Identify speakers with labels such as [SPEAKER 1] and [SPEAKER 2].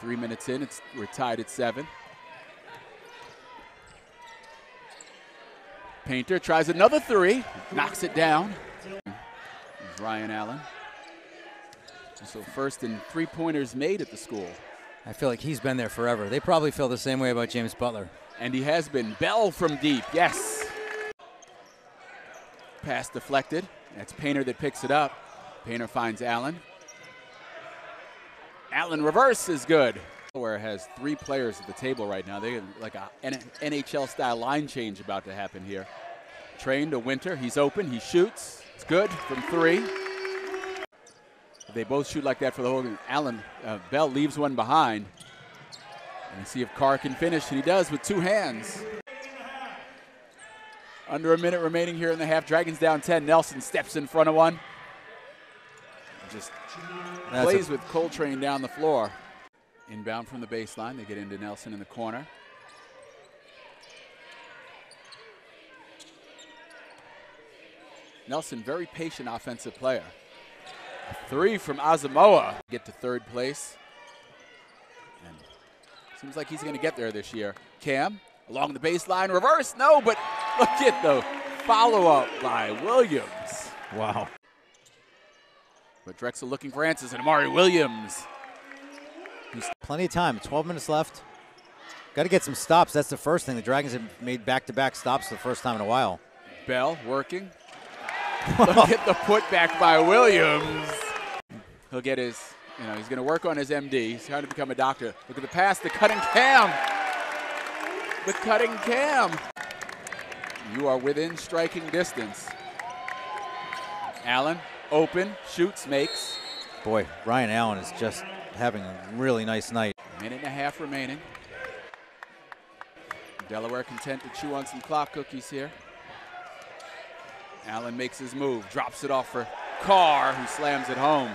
[SPEAKER 1] Three minutes in, it's we're tied at seven. Painter tries another three, knocks it down. Ryan Allen. So first in three pointers made at the school.
[SPEAKER 2] I feel like he's been there forever. They probably feel the same way about James Butler.
[SPEAKER 1] And he has been. Bell from deep, yes. Pass deflected. That's Painter that picks it up. Painter finds Allen. Allen reverse is good. Where has three players at the table right now. They like a NHL style line change about to happen here. Train to Wynter. He's open. He shoots. It's good from three. They both shoot like that for the whole game. Allen uh, Bell leaves one behind. And see if Carr can finish, and he does with two hands. Under a minute remaining here in the half. Dragons down 10. Nelson steps in front of one. Just That's plays with Coletrane down the floor. Inbound from the baseline. They get into Nelson in the corner. Nelson, very patient offensive player. Three from Asamoah. Get to third place. And seems like he's going to get there this year. Cam along the baseline, reverse. No, but look at the follow up by Williams.
[SPEAKER 2] Wow.
[SPEAKER 1] But Drexel looking for answers, and Amari Williams.
[SPEAKER 2] Plenty of time. 12 minutes left. Got to get some stops. That's the first thing. The Dragons have made back to back stops for the first time in a while.
[SPEAKER 1] Bell working. Look at the putback by Williams. He'll get his, you know, he's going to work on his MD. He's trying to become a doctor. Look at the pass, the cutting cam. The cutting cam. You are within striking distance. Allen, open, shoots, makes.
[SPEAKER 2] Boy, Ryan Allen is just having a really nice night.
[SPEAKER 1] Minute and a half remaining. Delaware content to chew on some clock cookies here. Allen makes his move, drops it off for Carr, who slams it home.